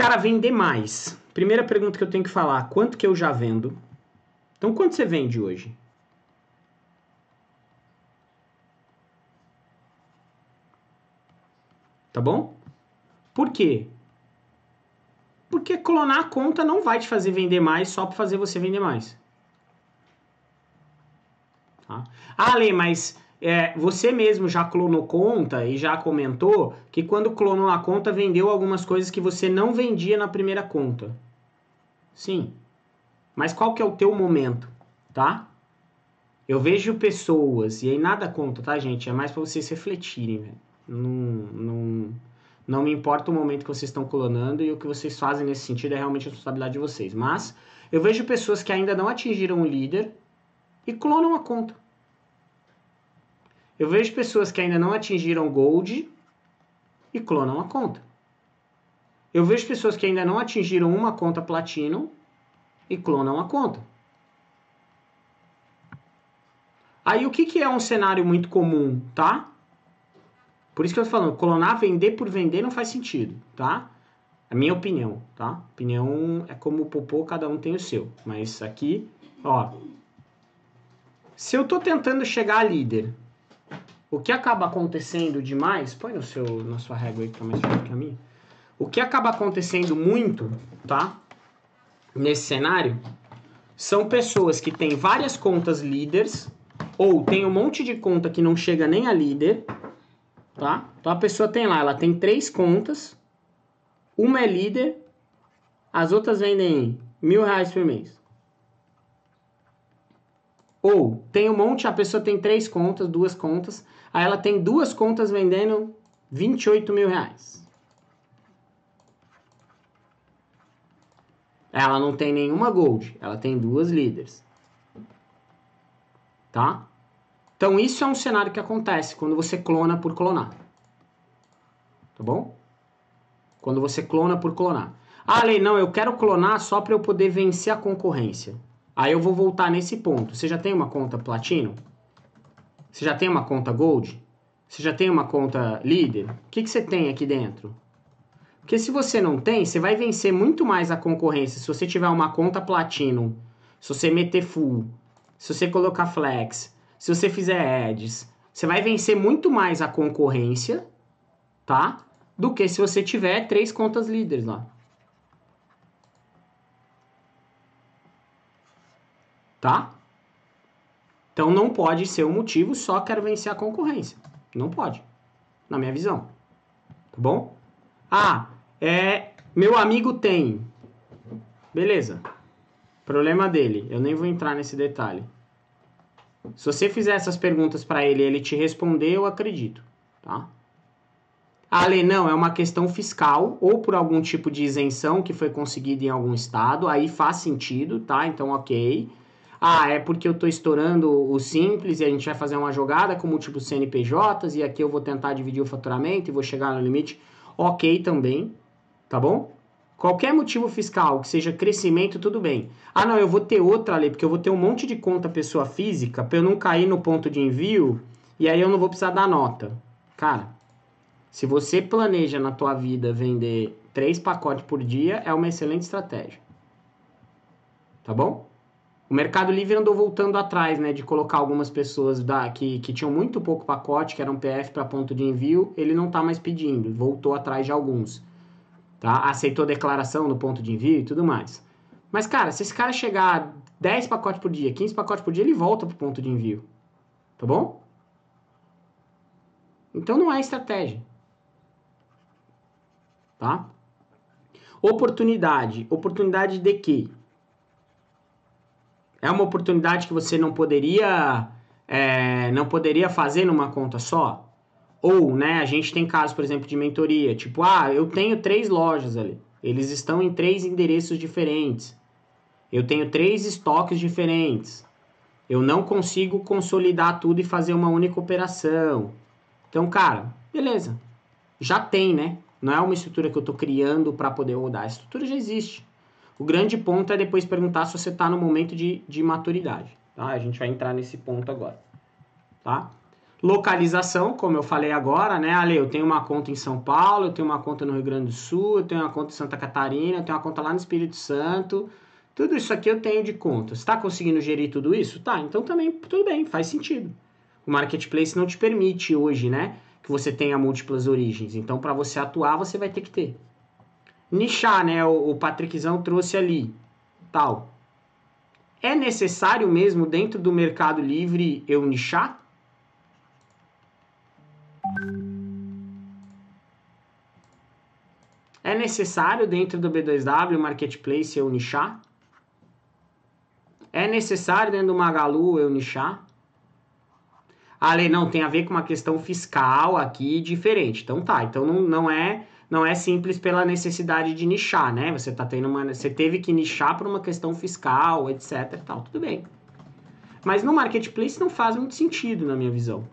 Cara, vender mais. Primeira pergunta que eu tenho que falar, quanto que eu já vendo? Então, quanto você vende hoje? Tá bom? Por quê? Porque clonar a conta não vai te fazer vender mais só para fazer você vender mais. Tá? Ah, Lê, mas é, você mesmo já clonou conta e já comentou que quando clonou a conta vendeu algumas coisas que você não vendia na primeira conta. Sim. Mas qual que é o teu momento, tá? Eu vejo pessoas, e aí nada conta, tá, gente? É mais para vocês refletirem, velho. Não, não, não me importa o momento que vocês estão clonando e o que vocês fazem nesse sentido é realmente a responsabilidade de vocês. Mas eu vejo pessoas que ainda não atingiram o líder e clonam a conta. Eu vejo pessoas que ainda não atingiram Gold e clonam a conta. Eu vejo pessoas que ainda não atingiram uma conta Platinum e clonam a conta. Aí o que, que é um cenário muito comum, tá? Por isso que eu tô falando, clonar, vender por vender não faz sentido, tá? A minha opinião, tá? Opinião é como o popô, cada um tem o seu. Mas aqui, ó. Se eu tô tentando chegar a líder, o que acaba acontecendo demais, põe no seu, na sua régua aí que tá mais forte que a minha. O que acaba acontecendo muito, tá? Nesse cenário, são pessoas que têm várias contas líderes, ou tem um monte de conta que não chega nem a líder, tá? Então a pessoa tem lá, ela tem três contas, uma é líder, as outras vendem mil reais por mês. Ou tem um monte, a pessoa tem três contas, duas contas, aí ela tem duas contas vendendo 28 mil reais. Ela não tem nenhuma gold, ela tem duas líderes. Tá? Então, isso é um cenário que acontece quando você clona por clonar. Tá bom? Quando você clona por clonar. Ah, Lei, não, eu quero clonar só para eu poder vencer a concorrência. Aí eu vou voltar nesse ponto. Você já tem uma conta Platino? Você já tem uma conta Gold? Você já tem uma conta Líder? O que, que você tem aqui dentro? Porque se você não tem, você vai vencer muito mais a concorrência se você tiver uma conta Platinum, se você meter full, se você colocar flex, se você fizer ads, você vai vencer muito mais a concorrência, tá? Do que se você tiver três contas líderes lá. Tá? Então não pode ser um motivo só quero vencer a concorrência. Não pode. Na minha visão. Tá bom? Ah, é. Meu amigo tem. Beleza. Problema dele. Eu nem vou entrar nesse detalhe. Se você fizer essas perguntas para ele ele te responder, eu acredito, tá? Ah, Lê, não, é uma questão fiscal ou por algum tipo de isenção que foi conseguida em algum estado, aí faz sentido, tá? Então, ok. Ah, é porque eu estou estourando o simples e a gente vai fazer uma jogada com múltiplos CNPJs e aqui eu vou tentar dividir o faturamento e vou chegar no limite. Ok também, tá bom? Qualquer motivo fiscal, que seja crescimento, tudo bem. Ah, não, eu vou ter outra ali, porque eu vou ter um monte de conta pessoa física para eu não cair no ponto de envio e aí eu não vou precisar dar nota. Cara, se você planeja na tua vida vender três pacotes por dia, é uma excelente estratégia. Tá bom? O Mercado Livre andou voltando atrás, né, de colocar algumas pessoas da, que, que tinham muito pouco pacote, que eram PF para ponto de envio, ele não está mais pedindo, voltou atrás de alguns tá? Aceitou declaração no ponto de envio e tudo mais. Mas, cara, se esse cara chegar a 10 pacotes por dia, 15 pacotes por dia, ele volta pro ponto de envio. Tá bom? Então não é estratégia. Tá? Oportunidade. Oportunidade de quê? É uma oportunidade que você não poderia é, não poderia fazer numa conta só? Ou, né, a gente tem casos, por exemplo, de mentoria, tipo, ah, eu tenho três lojas ali, eles estão em três endereços diferentes, eu tenho três estoques diferentes, eu não consigo consolidar tudo e fazer uma única operação. Então, cara, beleza, já tem, né? Não é uma estrutura que eu estou criando para poder rodar, a estrutura já existe. O grande ponto é depois perguntar se você está no momento de, de maturidade. Tá? A gente vai entrar nesse ponto agora. Tá? Localização, como eu falei agora, né, Ale? Eu tenho uma conta em São Paulo, eu tenho uma conta no Rio Grande do Sul, eu tenho uma conta em Santa Catarina, eu tenho uma conta lá no Espírito Santo. Tudo isso aqui eu tenho de conta. Está conseguindo gerir tudo isso? Tá, então também tudo bem, faz sentido. O marketplace não te permite hoje, né, que você tenha múltiplas origens. Então, para você atuar, você vai ter que ter. Nichar, né? O, o Patrickzão trouxe ali, tal. É necessário mesmo dentro do Mercado Livre eu nichar? É necessário dentro do B2W Marketplace eu nichar? É necessário dentro do Magalu eu nichar? Ah, Lê, não, tem a ver com uma questão fiscal aqui diferente. Então tá, então não, não é não é simples pela necessidade de nichar, né? Você tá tendo uma você teve que nichar por uma questão fiscal, etc, tal, tudo bem. Mas no marketplace não faz muito sentido na minha visão.